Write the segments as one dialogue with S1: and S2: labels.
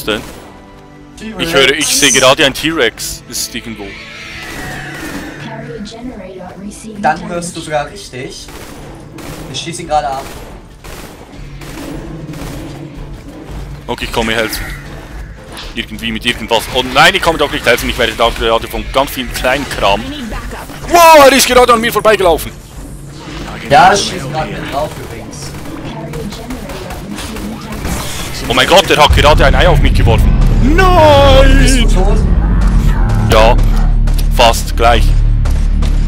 S1: Was denn? Ich höre, ich sehe gerade ein T-Rex. Ist irgendwo.
S2: Dann hörst du sogar richtig. Ich schieße ihn gerade ab.
S1: Okay, ich komme helfen. Irgendwie mit irgendwas. Oh nein, ich komme doch nicht helfen. Ich werde da gerade von ganz viel kleinen Kram.
S3: I need backup.
S1: Wow, er ist gerade an mir vorbeigelaufen.
S2: Ja, ich schieße gerade mit drauf
S1: Oh mein Gott, der hat gerade ein Ei auf mich geworfen.
S2: Bist du
S1: Nein!
S2: tot?
S1: Ja, fast gleich.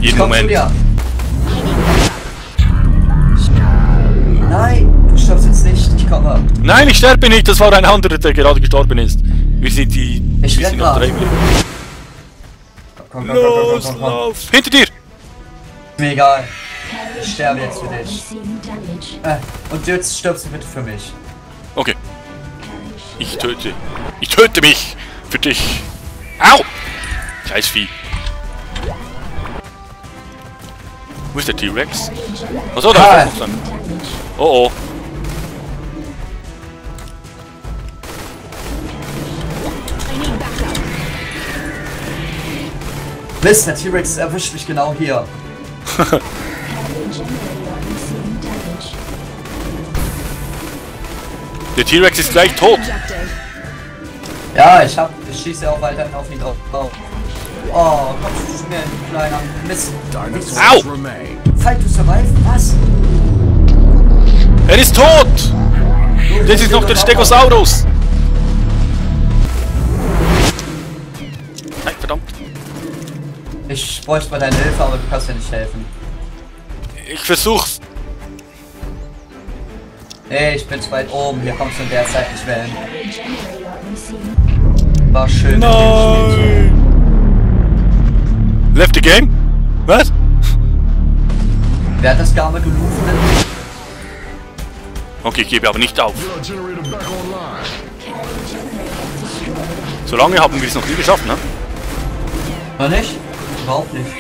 S1: Jeden Moment.
S2: Nein, du stirbst jetzt nicht. Ich komme.
S1: Nein, ich sterbe nicht. Das war ein anderer, der gerade gestorben ist. Wir sind die.
S2: Ich
S1: wir sind noch drei.
S2: Komm, komm, komm, komm,
S1: Los,
S2: komm, komm, komm.
S1: lauf! Hinter dir!
S2: Mir egal. Ich sterbe jetzt für dich. Äh, und jetzt stirbst du bitte für mich.
S1: Okay, ich töte. Ich töte mich! Für dich! Au! Scheiß Vieh. Wo ist der T-Rex? Achso, da
S2: Ah.
S1: ist er. Oh oh.
S2: Mist, der T-Rex erwischt mich genau hier.
S1: Der T-Rex ist gleich tot.
S2: Ja, ich hab. Ich schieße auch weiterhin auf ihn drauf. Oh, oh kommst du schnell, du kleiner Mist.
S1: Au!
S2: Fight to survive? Was?
S1: Er ist tot! Das ist noch der Stegosaurus! Nein, verdammt.
S2: Ich bräuchte mal deine Hilfe, aber du kannst mir nicht helfen.
S1: Ich versuch's.
S2: Nee, ich bin zu weit oben. Hier kommst du in der Zeit nicht mehr hin. War schön. spielen.
S1: Left the game? Was?
S2: Wer hat das Garme gerufen?
S1: Okay, ich gebe aber nicht auf. So lange haben wir es noch nie geschafft, ne?
S2: Noch nicht? Überhaupt nicht.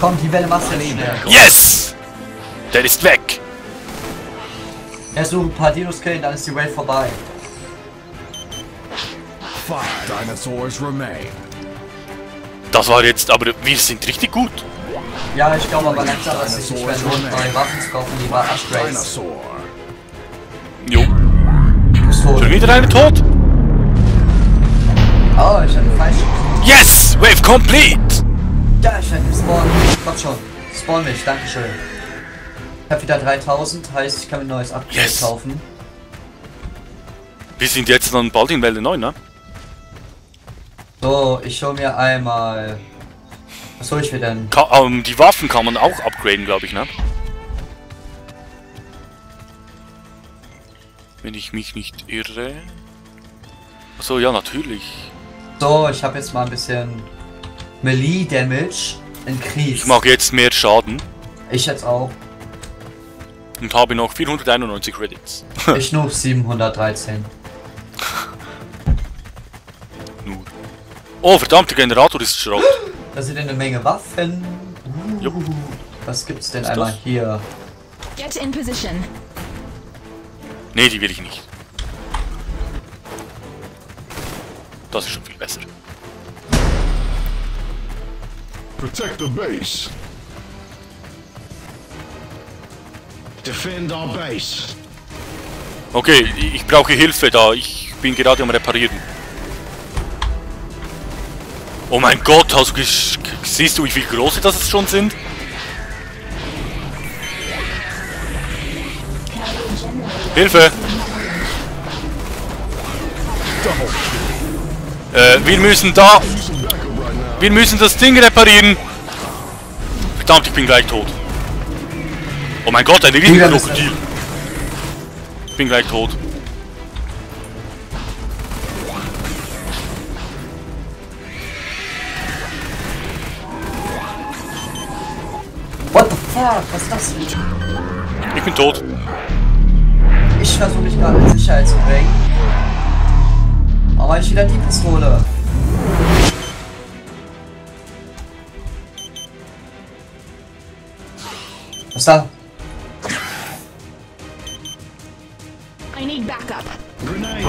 S2: Komm, die Welle machst du schnell.
S1: Yes! Der ist weg.
S2: Erst nur ein paar Dinos killen, dann ist die Welt vorbei.
S4: Five dinosaurs remain.
S1: Das war jetzt, aber wir sind richtig gut.
S2: Ja, ich glaube aber langsam, dass ich nicht mehr lohnt, neue Waffen zu kaufen, die war.
S4: Dinosaur.
S1: Jo.
S2: Du bist tot.
S1: Schon wieder eine tot?
S2: Oh, ich hatte falsch.
S1: Yes! Wave complete!
S2: Ja, ich werde gespawnt. Komm schon. Spawn mich, dankeschön. Ich hab wieder 3000, heißt ich kann mir ein neues Upgrade
S1: Yes.
S2: kaufen.
S1: Wir sind jetzt dann bald in Welle 9, ne?
S2: So, ich hol mir einmal. Was hol ich mir denn?
S1: Ka ähm, die Waffen kann man auch upgraden, glaube ich, ne? Wenn ich mich nicht irre. Achso, ja, natürlich.
S2: So, ich habe jetzt mal ein bisschen Melee Damage in Krieg.
S1: Ich mache jetzt mehr Schaden
S2: Ich jetzt auch.
S1: Und habe noch 491 Credits.
S2: Ich nur 713.
S1: Nur. Oh, verdammt, der Generator ist Schrott.
S2: Da sind eine Menge Waffen. Uh,
S1: Jupp.
S2: was gibt's denn
S1: Was
S2: einmal
S1: das?
S2: hier?
S3: Get in position.
S1: Nee, die will ich nicht. Das ist schon viel besser.
S4: Protect the base.
S1: Okay, ich brauche Hilfe da. Ich bin gerade am Reparieren. Oh mein Gott, hast du siehst du, wie viel große das schon sind? Hilfe! Äh, wir müssen da... Wir müssen das Ding reparieren. Verdammt, ich bin gleich tot. Oh mein Gott, ein riesiger
S2: werden es
S1: Krokodil. Ich bin gleich tot.
S2: What the fuck? Was ist das denn?
S1: Ich bin tot.
S2: Ich versuche mich gerade in Sicherheit zu bringen. Aber ich wieder die Pistole. Was da?
S4: Grenade.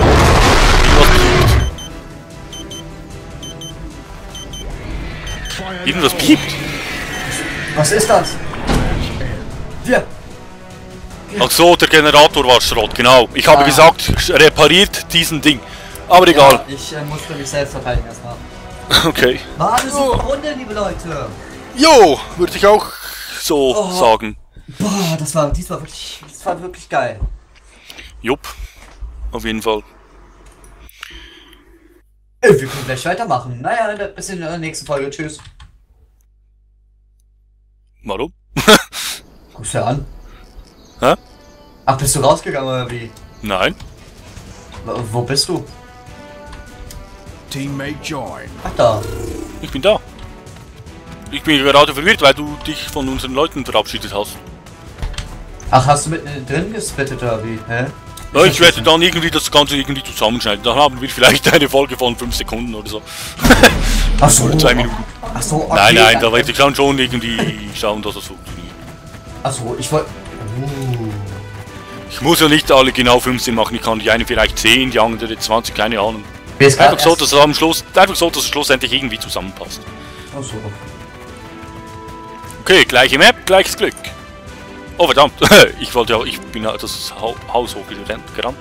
S4: Fire
S1: Irgendwas
S4: now.
S1: piept.
S2: Was ist das? Hier.
S1: Ach so, der Generator war Schrott, genau. Ich habe
S2: Ah.
S1: gesagt, repariert diesen Ding. Aber
S2: Ja,
S1: egal.
S2: ich äh, muss für mich selbst verteidigen erstmal.
S1: Okay.
S2: War eine super Runde, liebe Leute.
S1: Jo, würde ich auch so
S2: Oh.
S1: sagen.
S2: Boah, das war diesmal wirklich, das war wirklich geil.
S1: Jupp. Auf jeden Fall.
S2: Äh, Wir können gleich weitermachen. Naja, bis in der nächsten Folge. Tschüss.
S1: Warum?
S2: Rufst du an?
S1: Hä?
S2: Ach, bist du rausgegangen oder wie?
S1: Nein.
S2: Wo wo bist du?
S4: Teammate join.
S2: Ach da.
S1: Ich bin da. Ich bin gerade verwirrt, weil du dich von unseren Leuten verabschiedet hast.
S2: Ach, hast du mitten drin gesplittet oder wie? Hä?
S1: Ja, ich werde dann irgendwie das Ganze irgendwie zusammenschneiden. Dann haben wir vielleicht eine Folge von 5 Sekunden oder so.
S2: Ach so.
S1: Oder 2 Minuten.
S2: Ach so, okay.
S1: Nein, nein, da werde ich dann schon irgendwie schauen, dass das funktioniert.
S2: Ach so, ich wollte. Uh.
S1: Ich muss ja nicht alle genau 15 machen, ich kann die eine vielleicht 10, die andere 20, keine Ahnung. Einfach so, dass es am Schluss, einfach so, dass es schlussendlich irgendwie zusammenpasst.
S2: Ach so.
S1: Okay, gleiche Map, gleiches Glück. Oh verdammt, ich wollte ja, ich bin ja das Hau- Haus hochgerannt. gerannt.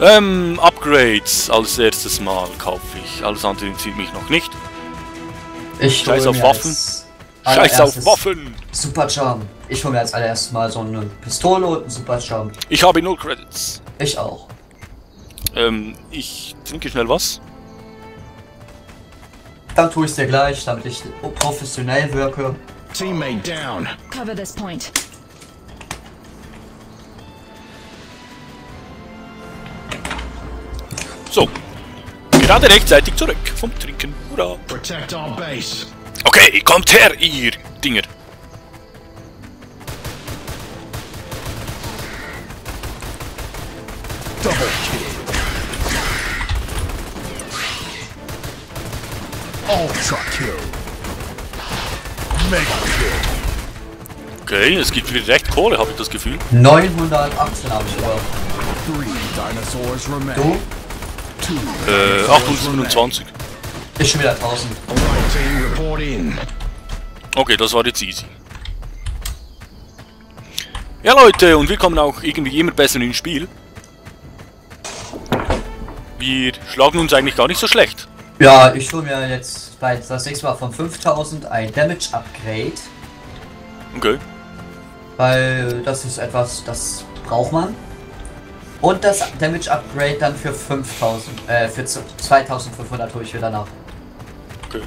S1: Ähm, Upgrades als erstes Mal kaufe ich. Alles andere interessiert mich noch nicht.
S2: Ich
S1: Scheiß auf Waffen. Scheiß auf Waffen!
S2: Supercharm. Ich hole mir als allererstes mal so eine Pistole und einen Supercharm.
S1: Ich habe null Credits.
S2: Ich auch.
S1: Ähm, ich trinke schnell was.
S2: Dann tue ich es dir gleich, damit ich professionell wirke.
S4: Teammate down.
S3: Cover this point.
S1: Gerade rechtzeitig zurück vom Trinken. Hurra!
S4: Protect our base.
S1: Okay, kommt her, ihr Dinger.
S4: Double kill. Ultra kill. Mega kill.
S1: Okay, es gibt wieder recht Kohle, habe ich das Gefühl.
S2: 918 habe ich
S4: remain.
S2: Du?
S1: Äh,
S4: dinosaurs remain.
S1: 827.
S2: Ich schon wieder 1000.
S4: Alright, team, report in.
S1: Okay, das war jetzt easy. Ja Leute, und wir kommen auch irgendwie immer besser ins Spiel. Wir schlagen uns eigentlich gar nicht so schlecht.
S2: Ja, ich hole mir jetzt bei das nächste Mal von 5000 ein Damage Upgrade.
S1: Okay.
S2: Weil das ist etwas, das braucht man. Und das Damage Upgrade dann für 5000, äh, für 2500 hole ich wieder nach.
S1: okay.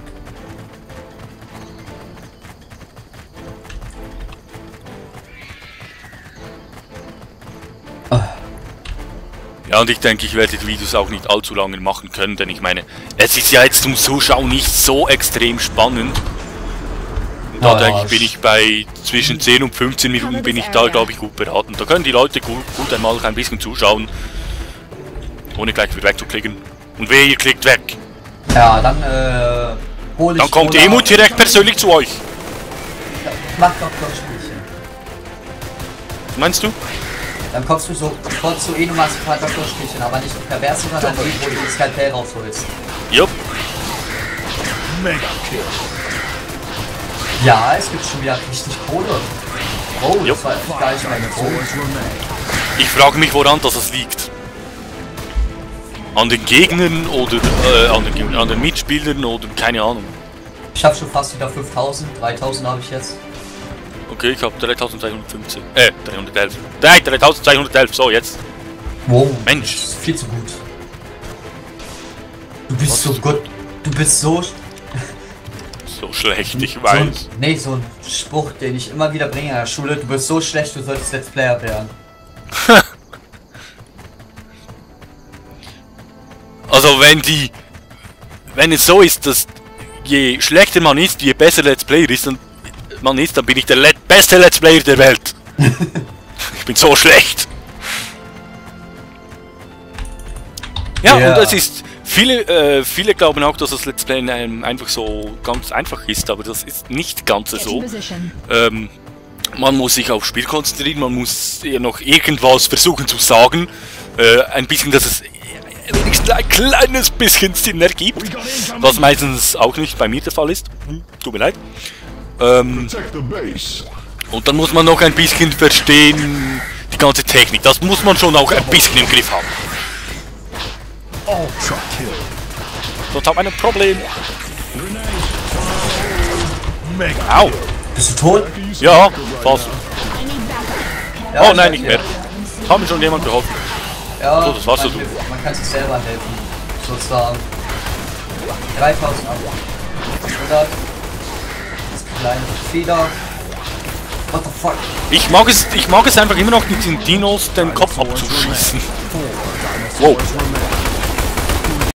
S1: Ja, und ich denke, ich werde die Videos auch nicht allzu lange machen können, denn ich meine, es ist ja jetzt zum Zuschauen nicht so extrem spannend. Da
S2: Ja,
S1: denke ich, bin ich bei zwischen 10 und 15 Minuten bin ich da, glaube ich, gut beraten. Da können die Leute gut, gut einmal ein bisschen zuschauen, ohne gleich wieder wegzuklicken. Und wehe, ihr klickt weg.
S2: Ja, dann äh, hole ich.
S1: Dann kommt Emo direkt persönlich zu euch.
S2: Mach doch doch Spielchen.
S1: Meinst du?
S2: Dann kommst du so kurz zu Eno machst ein paar Doktorspielchen, aber nicht per Verse, sondern die, wo du das Skalpell rausholst.
S1: Jupp.
S4: Mega kill.
S2: Ja, es gibt schon wieder richtig Kohle. Oh,
S1: Jo.
S2: das war gar nicht mein Grund.
S4: dinosaurs remain.
S1: Ich frage mich, woran das liegt. An den Gegnern oder äh, an, den, an den Mitspielern oder keine Ahnung.
S2: Ich habe schon fast wieder 5000, 3000 habe ich jetzt.
S1: Okay, ich habe 3215. Äh, 311. Nein, 3211, so jetzt.
S2: Wow,
S1: Mensch.
S2: das ist viel zu gut. Du bist so gut. Du bist so.
S1: Schlecht, ich
S2: so ein,
S1: weiß.
S2: nee, so ein Spruch, den ich immer wieder bringe in der Schule. Du bist so schlecht, du solltest Let's Player werden.
S1: Also wenn die... Wenn es so ist, dass je schlechter man ist, je besser Let's Player ist, dann, man ist, dann bin ich der Let beste Let's Player der Welt. ich bin so schlecht. Ja,
S2: Ja.
S1: und es ist... Viele, äh, viele glauben auch, dass das Let's Play ähm, einfach so ganz einfach ist, aber das ist nicht ganz so. Ähm, man muss sich aufs Spiel konzentrieren, man muss eher noch irgendwas versuchen zu sagen. Äh, ein bisschen, dass es wenigstens ein kleines bisschen Sinn ergibt. Was meistens auch nicht bei mir der Fall ist. Hm, Tut mir leid. Ähm, und dann muss man noch ein bisschen verstehen, die ganze Technik. Das muss man schon auch ein bisschen im Griff haben.
S4: Ultra kill.
S1: Dort haben wir ein Problem.
S4: Mega.
S1: Au!
S2: Bist du tot?
S1: Ja, fast.
S2: Ja,
S1: Oh nein, nicht mehr. Hat mir schon jemand geholfen.
S2: Ja,
S1: So, das warst du.
S2: Man kann sich selber helfen, sozusagen. 3000 ab. 100. Das kleine Feder. What the fuck?
S1: Ich mag es, ich mag es einfach immer noch mit den Dinos den Kopf abzuschießen. Wow.